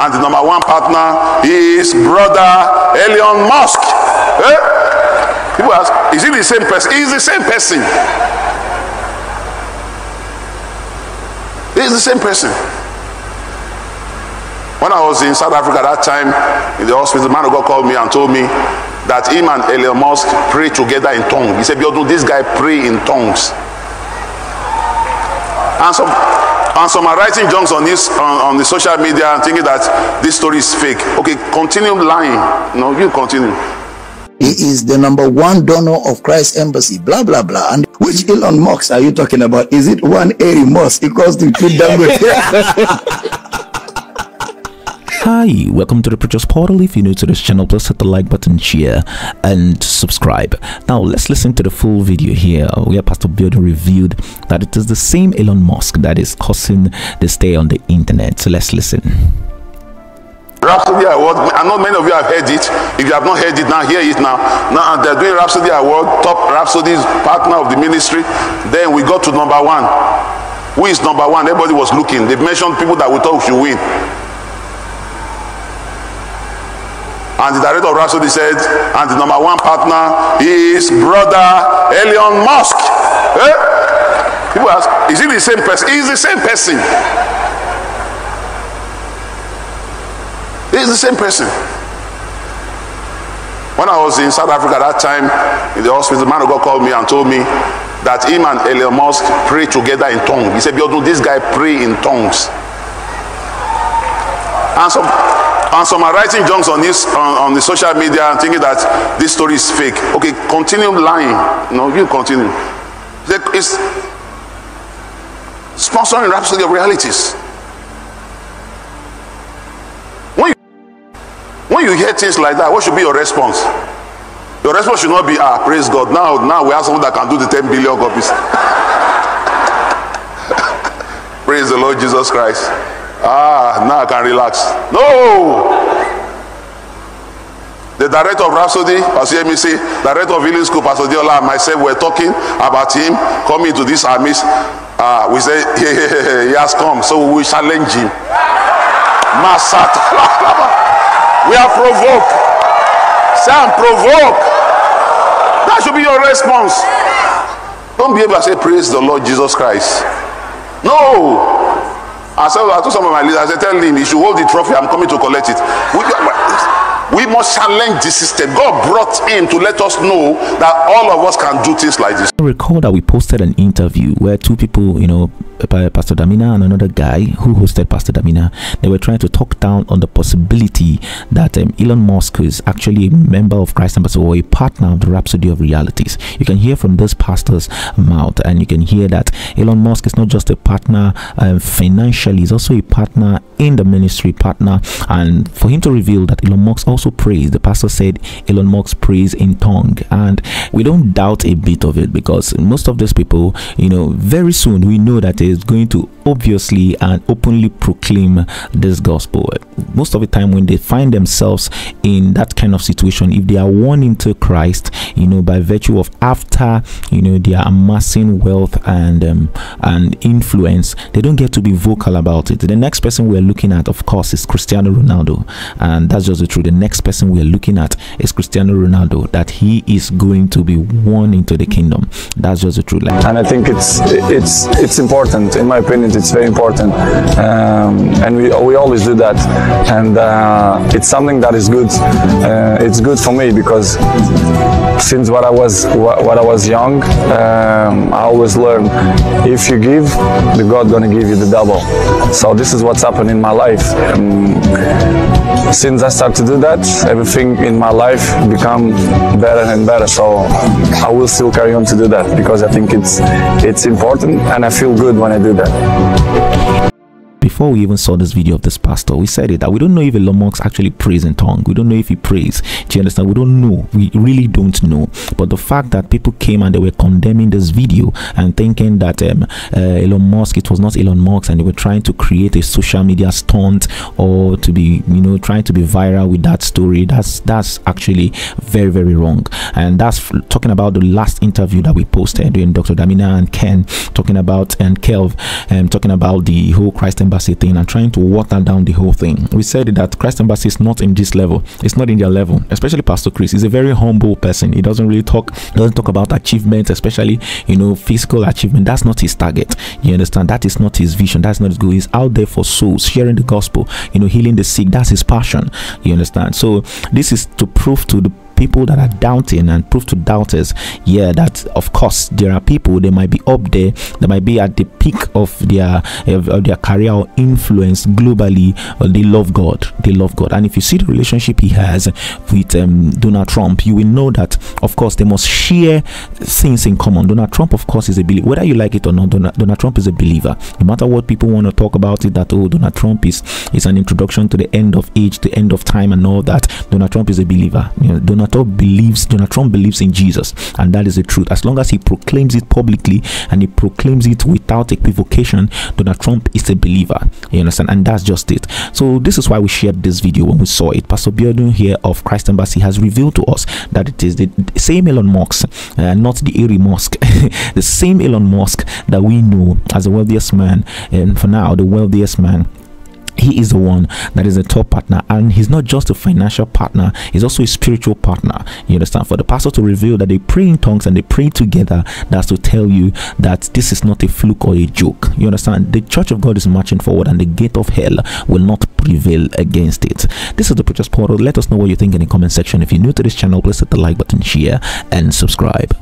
and the number one partner is brother Elon Musk. Eh? People ask, is he the same person? He's the same person. He's the same person. When I was in South Africa that time, in the hospital, the man of God called me and told me that him and Elon Musk pray together in tongues. He said, Biodun, this guy pray in tongues. And and some are writing junks on this on, on the social media and thinking that this story is fake. Okay, continue lying. No, you continue. He is the number one donor of Christ Embassy, blah, blah, blah. And which Elon Musk are you talking about? Is it one Airy Musk equals to two Dangote? Hi, welcome to the Preacher's Portal. If you're new to this channel, please hit the like button, share, and subscribe. Now, let's listen to the full video here uh, where Pastor Biodun revealed that it is the same Elon Musk that is causing the stay on the internet. So let's listen. Rhapsody Award. I know many of you have heard it. If you have not heard it now, hear it now. Now they're doing Rhapsody Award, top Rhapsody partner of the ministry. Then we got to number one. Who is number one? Everybody was looking. They've mentioned people that we thought should win. And the director of Rhapsody said, and the number one partner is brother Elon Musk. Eh? People ask, is he the same person? He's the same person. He's the same person. When I was in South Africa that time, in the hospital, the man of God called me and told me that him and Elon Musk pray together in tongues. He said, Biodun, this guy pray in tongues. And some and some are writing junks on this on, on the social media and thinking that this story is fake. Okay, continue lying. No, you continue. It's sponsoring Rhapsody of Realities. When you, when you hear things like that, what should be your response? Your response should not be, ah, praise God. Now, now we have someone that can do the 10 billion copies. praise the Lord Jesus Christ. Ah, now I can relax. No! The director of Rhapsody, Pastor say, director of Healing School, Pastor Diola, and myself were talking about him coming to this armies. Uh, we say he has come, so we will challenge him. Masata. we are provoked. Say I'm. That should be your response. Don't be able to say, Praise the Lord Jesus Christ. No. I said, I told some of my leaders, I said, tell him he should hold the trophy. I'm coming to collect it. We, we must challenge the system. God brought him to let us know that all of us can do things like this. I recall that we posted an interview where two people, you know, Pastor Damina and another guy who hosted Pastor Damina, they were trying to talk down on the possibility that um, Elon Musk is actually a member of Christ Embassy or a partner of the Rhapsody of Realities. You can hear from this pastor's mouth, and you can hear that Elon Musk is not just a partner um, financially, he's also a partner in the ministry, partner. And for him to reveal that Elon Musk also the pastor said Elon Musk prays in tongue, and we don't doubt a bit of it because most of these people, you know, very soon we know that that is going to obviously and openly proclaim this gospel. Most of the time, when they find themselves in that kind of situation, if they are won into Christ, you know, by virtue of after you know they are amassing wealth and um, and influence, they don't get to be vocal about it. The next person we're looking at, of course, is Cristiano Ronaldo, and that's just the truth. The next person we're looking at is Cristiano Ronaldo, that he is going to be won into the kingdom. That's just the truth. And I think it's it's it's important, in my opinion, it's very important, um, and we we always do that, and uh, it's something that is good. Uh, it's good for me because since what I was what I was young, um, I always learn if you give, the God gonna give you the double. So this is what's happened in my life. Um, since I started to do that, everything in my life become better and better. So I will still carry on to do that because I think it's it's important and I feel good when I do that before we even saw this video of this pastor, we said it that we don't know if Elon Musk actually prays in tongue. We don't know if he prays. Do you understand? We don't know. We really don't know. But the fact that people came and they were condemning this video and thinking that um, uh, Elon Musk, it was not Elon Musk, and they were trying to create a social media stunt or to be, you know, trying to be viral with that story. That's that's actually very very wrong. And that's talking about the last interview that we posted doing Dr. Damina and Ken talking about and Kelv um, talking about the whole Christ and Embassy thing and trying to water down the whole thing. We said that Christ Embassy is not in this level. It's not in their level, especially Pastor Chris. He's a very humble person. He doesn't really talk, doesn't talk about achievements, especially you know physical achievement. That's not his target. You understand? That is not his vision. That's not his goal. He's out there for souls, sharing the gospel. You know, healing the sick. That's his passion. You understand? So this is to prove to the people that are doubting and prove to doubters yeah that of course there are people they might be up there they might be at the peak of their of, their career or influence globally they love god they love god. And if you see the relationship he has with um, donald trump you will know that of course they must share things in common. Donald trump of course is a believer. Whether you like it or not donald, donald trump is a believer. No matter what people want to talk about it that oh donald trump is is an introduction to the end of age the end of time and all that donald trump is a believer. You know donald Trump believes Donald Trump believes in Jesus, and that is the truth. As long as he proclaims it publicly and he proclaims it without equivocation, Donald Trump is a believer. You understand? And that's just it. So this is why we shared this video when we saw it. Pastor Biodun here of Christ Embassy has revealed to us that it is the same Elon Musk, uh, not the Eerie Musk, the same Elon Musk that we know as the wealthiest man, and for now the wealthiest man he is the one that is a top partner. And he's not just a financial partner he's also a spiritual partner. You understand? For the pastor to reveal that they pray in tongues and they pray together that's to tell you that this is not a fluke or a joke. You understand? The church of god is marching forward and the gate of hell will not prevail against it. This is the preacher's portal. Let us know what you think in the comment section. If you're new to this channel please hit the like button share and subscribe